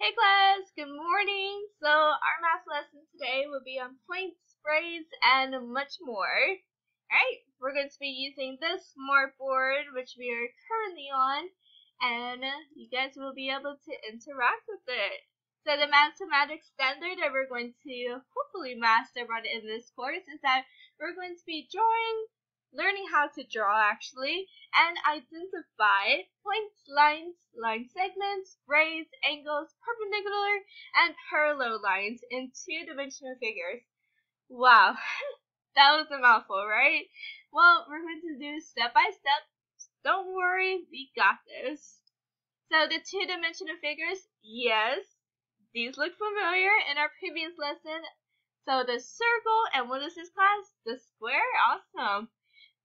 Hey class, good morning. So our math lesson today will be on points, rays, and much more. Alright, we're going to be using this smartboard which we are currently on and you guys will be able to interact with it. So the mathematics standard that we're going to hopefully master right in this course is that we're going to be drawing learning how to draw actually and identify points, lines, line segments, rays, angles, perpendicular, and parallel lines in two-dimensional figures. Wow, that was a mouthful, right? Well, we're going to do step by step. Don't worry, we got this. So the two-dimensional figures, yes, these look familiar in our previous lesson. So the circle, and what is this class? The square, awesome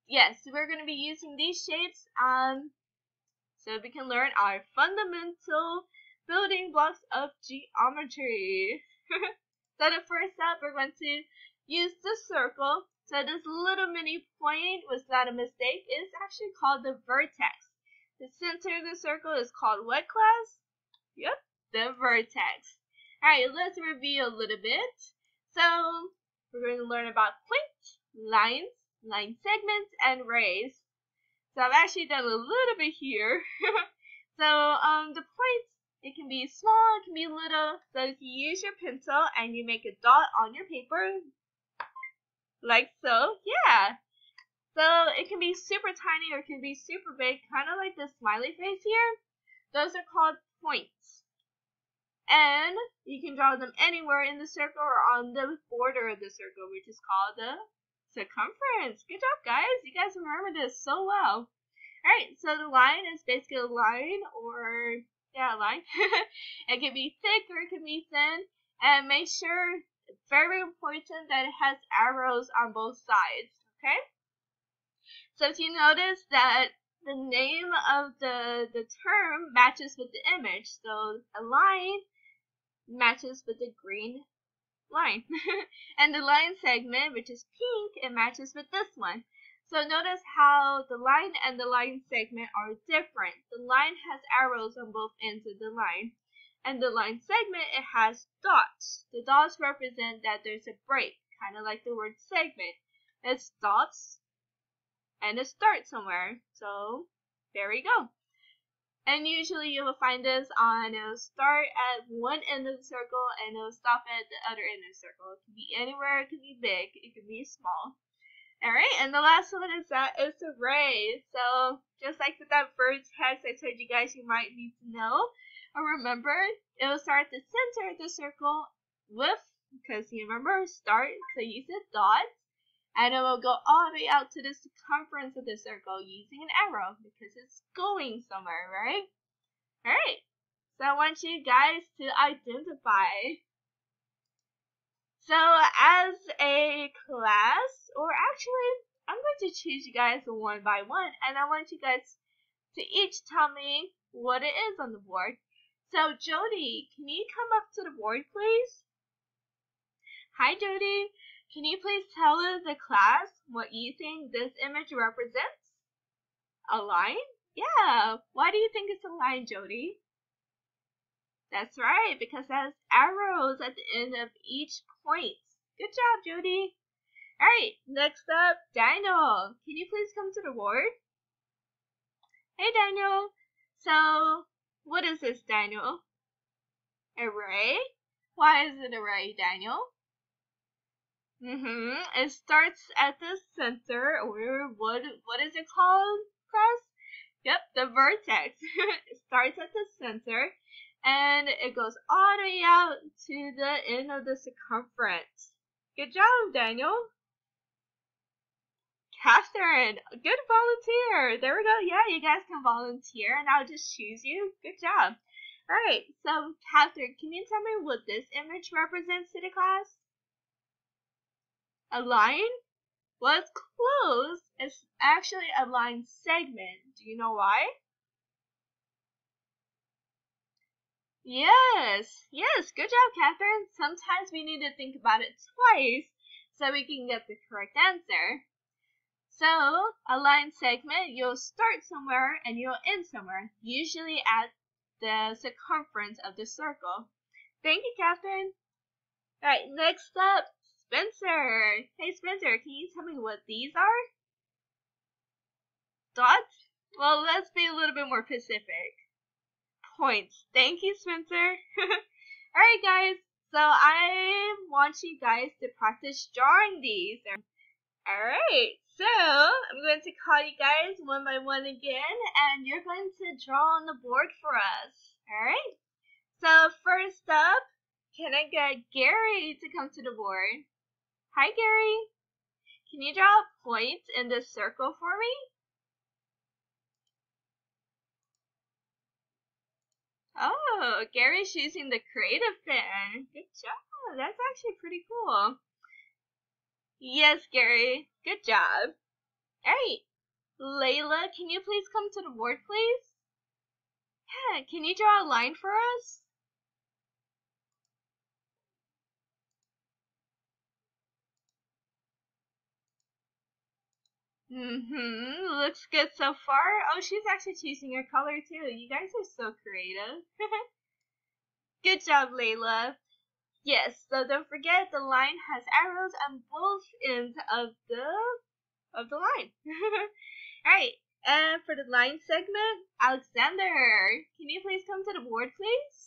yes, we're going to be using these shapes um, so we can learn our fundamental building blocks of geometry. so the first step, we're going to use the circle. So this little mini point was not a mistake. It's actually called the vertex. The center of the circle is called what class? Yep, the vertex. Alright, let's review a little bit. So, we're going to learn about points, lines, line segments, and rays. So I've actually done a little bit here. so um, the points, it can be small, it can be little. So if you use your pencil and you make a dot on your paper, like so, yeah. So it can be super tiny or it can be super big, kind of like this smiley face here. Those are called points. And you can draw them anywhere in the circle or on the border of the circle, which is called the circumference. Good job, guys. You guys remember this so well. Alright, so the line is basically a line or, yeah, a line. it can be thick or it can be thin. And make sure, very important that it has arrows on both sides, okay? So if you notice that the name of the, the term matches with the image. So a line matches with the green line. and the line segment, which is pink, it matches with this one. So notice how the line and the line segment are different. The line has arrows on both ends of the line. And the line segment, it has dots. The dots represent that there's a break, kind of like the word segment. It stops and it starts somewhere. So there we go. And usually you will find this on, it'll start at one end of the circle and it'll stop at the other end of the circle. It can be anywhere, it can be big, it can be small. Alright, and the last one is that it's a ray. So just like with that vertex I told you guys you might need to know or remember, it will start at the center of the circle with, because you remember, start, so use a dot and it will go all the way out to the circumference of the circle using an arrow because it's going somewhere, right? Alright, so I want you guys to identify. So as a class, or actually, I'm going to choose you guys one by one, and I want you guys to each tell me what it is on the board. So Jody, can you come up to the board, please? Hi, Jody. Can you please tell the class what you think this image represents? A line? Yeah. Why do you think it's a line, Jody? That's right, because it has arrows at the end of each point. Good job, Jody. Alright, next up, Daniel. Can you please come to the board? Hey, Daniel. So, what is this, Daniel? A ray? Why is it a ray, Daniel? Mm-hmm. It starts at the center, or what what is it called, class? Yep, the vertex. it starts at the center, and it goes all the way out to the end of the circumference. Good job, Daniel. Catherine, good volunteer. There we go. Yeah, you guys can volunteer, and I'll just choose you. Good job. All right, so Catherine, can you tell me what this image represents to the class? A line? Well, it's close. It's actually a line segment. Do you know why? Yes, yes, good job, Catherine. Sometimes we need to think about it twice so we can get the correct answer. So, a line segment, you'll start somewhere and you'll end somewhere, usually at the circumference of the circle. Thank you, Catherine. Alright, next up, Spencer. Hey, Spencer, can you tell me what these are? Dots? Well, let's be a little bit more specific. Points. Thank you, Spencer. Alright, guys. So I want you guys to practice drawing these. Alright, so I'm going to call you guys one by one again, and you're going to draw on the board for us. Alright? So first up, can I get Gary to come to the board? Hi, Gary. Can you draw a point in this circle for me? Oh, Gary's using the creative pen. Good job. That's actually pretty cool. Yes, Gary. Good job. Alright. Layla, can you please come to the board, please? Yeah, can you draw a line for us? Mm-hmm. Looks good so far. Oh, she's actually choosing her color too. You guys are so creative. good job, Layla. Yes, so don't forget the line has arrows on both ends of the of the line. Alright, and for the line segment, Alexander, can you please come to the board, please?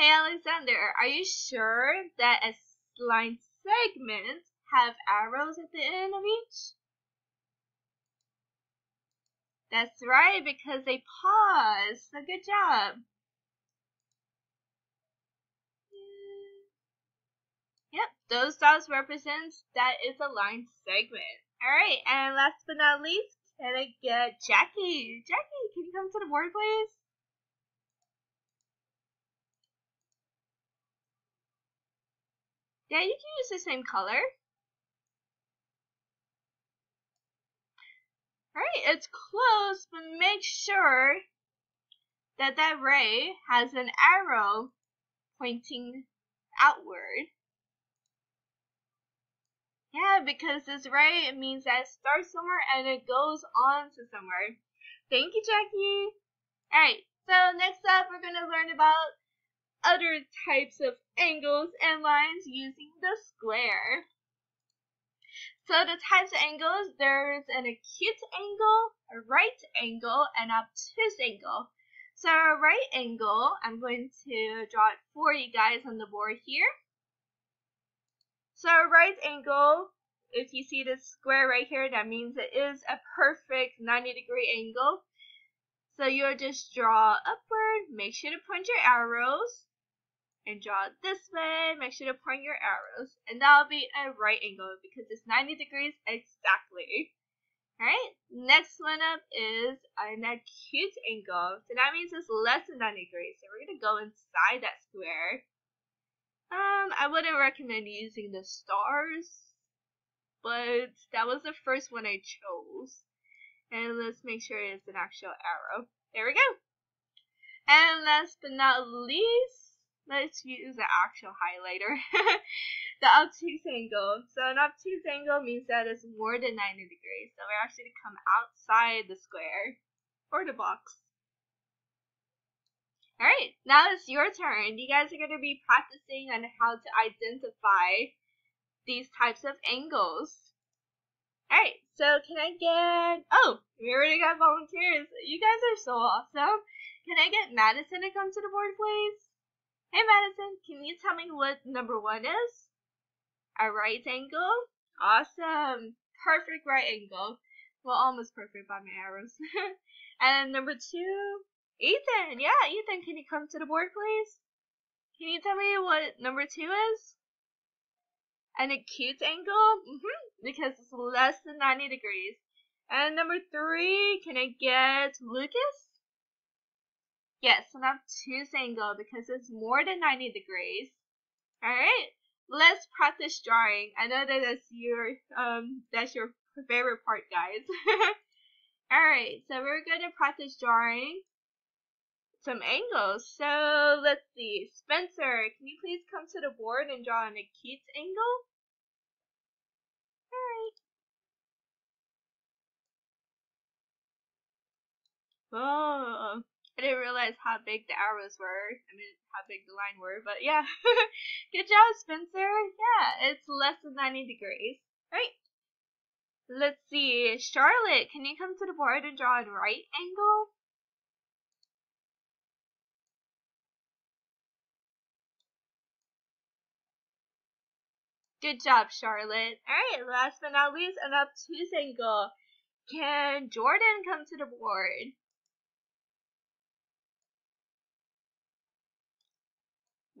Hey Alexander, are you sure that a line segment have arrows at the end of each? That's right, because they pause. So good job. Yep, those dots represents that is a line segment. Alright, and last but not least, can I get Jackie? Jackie, can you come to the board, please? Yeah, you can use the same color. Alright, it's close, but make sure that that ray has an arrow pointing outward. Yeah, because this ray it means that it starts somewhere and it goes on to somewhere. Thank you, Jackie. Alright, so next up we're going to learn about other types of angles and lines using the square. So the types of angles, there's an acute angle, a right angle, and obtuse angle. So a right angle, I'm going to draw it for you guys on the board here. So a right angle, if you see this square right here, that means it is a perfect 90 degree angle. So you'll just draw upward, make sure to point your arrows, and draw it this way. Make sure to point your arrows. And that'll be a right angle because it's 90 degrees exactly. Alright, next one up is an acute angle. So that means it's less than 90 degrees. So we're going to go inside that square. Um, I wouldn't recommend using the stars, but that was the first one I chose. And let's make sure it's an actual arrow. There we go. And last but not least, let's use the actual highlighter. the obtuse angle. So an obtuse angle means that it's more than 90 degrees. So we're actually to come outside the square or the box. Alright, now it's your turn. You guys are going to be practicing on how to identify these types of angles. Alright, so can I get... Oh, we already got volunteers. You guys are so awesome. Can I get Madison to come to the board, please? Hey Madison, can you tell me what number one is? A right angle? Awesome. Perfect right angle. Well, almost perfect by my arrows. and number two, Ethan. Yeah, Ethan, can you come to the board, please? Can you tell me what number two is? An acute angle? Mm-hmm, because it's less than 90 degrees. And number three, can I get Lucas? Yes, so an obtuse angle because it's more than 90 degrees. Alright, let's practice drawing. I know that that's your, um, that's your favorite part, guys. Alright, so we're going to practice drawing some angles. So, let's see. Spencer, can you please come to the board and draw an acute angle? Alright. Oh, I didn't realize how big the arrows were. I mean, how big the line were, but yeah. Good job, Spencer. Yeah, it's less than 90 degrees. Right. Let's see. Charlotte, can you come to the board and draw a right angle? Good job, Charlotte. Alright, last but not least, an obtuse angle. Can Jordan come to the board?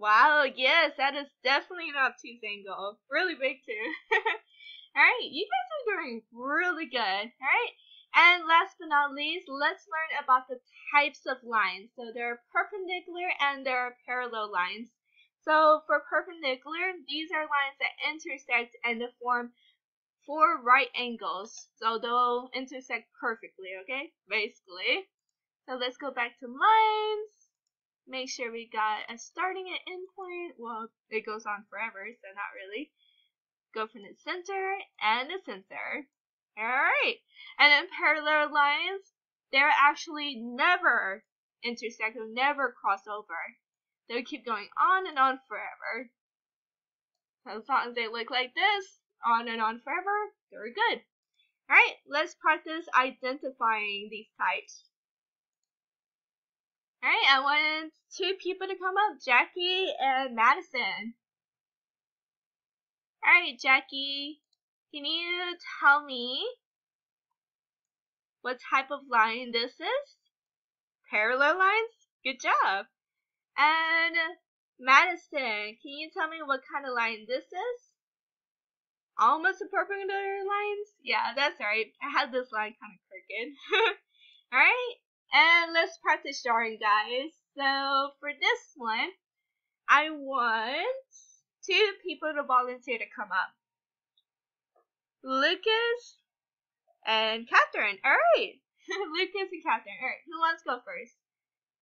Wow, yes, that is definitely an obtuse angle. Really big too. Alright, you guys are doing really good. Alright, and last but not least, let's learn about the types of lines. So there are perpendicular and there are parallel lines. So for perpendicular, these are lines that intersect and they form four right angles. So they'll intersect perfectly, okay? Basically. So let's go back to lines make sure we got a starting and end point. Well, it goes on forever, so not really. Go from the center and the center. Alright. And then parallel lines, they're actually never intersect, they'll never cross over. They'll keep going on and on forever. So as long as they look like this, on and on forever, they're good. Alright, let's practice identifying these types. Alright, I want two people to come up, Jackie and Madison. Alright, Jackie, can you tell me what type of line this is? Parallel lines? Good job. And Madison, can you tell me what kind of line this is? Almost a perpendicular lines? Yeah, that's right. I had this line kind of crooked. Alright, and let's practice drawing, guys. So for this one, I want two people to volunteer to come up. Lucas and Catherine. Alright. Lucas and Catherine. Alright, who wants to go first?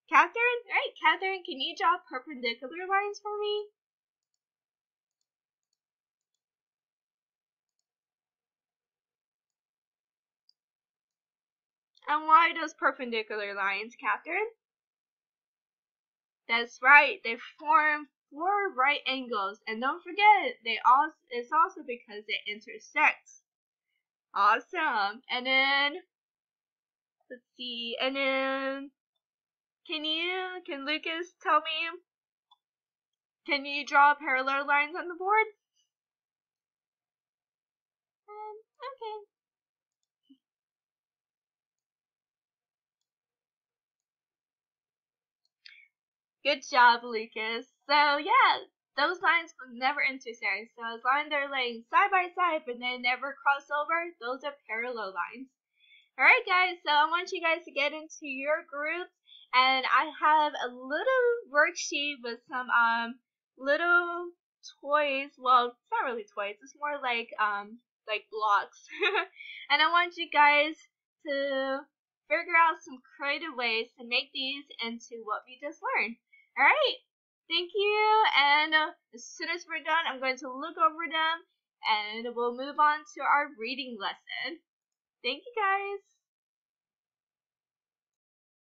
Catherine? Alright, Catherine, can you draw perpendicular lines for me? And why those perpendicular lines, Catherine? That's right, they form four right angles. And don't forget, they also it's also because they intersect. Awesome. And then let's see, and then can you can Lucas tell me can you draw parallel lines on the board? Um, okay. Good job, Lucas. So yeah, those lines never intersect. So as long as they're laying side by side but they never cross over, those are parallel lines. Alright guys, so I want you guys to get into your groups and I have a little worksheet with some um little toys. Well, it's not really toys, it's more like um like blocks. and I want you guys to figure out some creative ways to make these into what we just learned. Alright, thank you, and uh, as soon as we're done, I'm going to look over them, and we'll move on to our reading lesson. Thank you guys.